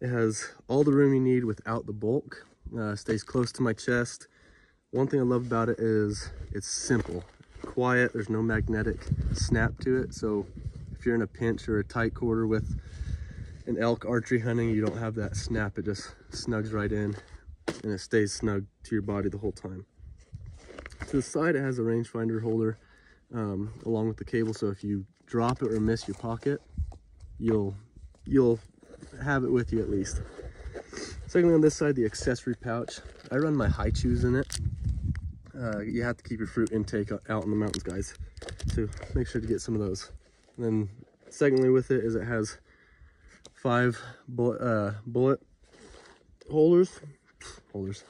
It has all the room you need without the bulk. Uh, stays close to my chest. One thing I love about it is it's simple, quiet. There's no magnetic snap to it. So if you're in a pinch or a tight quarter with an elk archery hunting, you don't have that snap. It just snugs right in and it stays snug to your body the whole time. To the side, it has a rangefinder holder um, along with the cable. So if you drop it or miss your pocket, you'll you'll have it with you at least. Secondly, on this side, the accessory pouch. I run my Hi-Chews in it. Uh, you have to keep your fruit intake out in the mountains, guys. So make sure to get some of those. And then secondly with it is it has five bullet, uh, bullet holders, holders,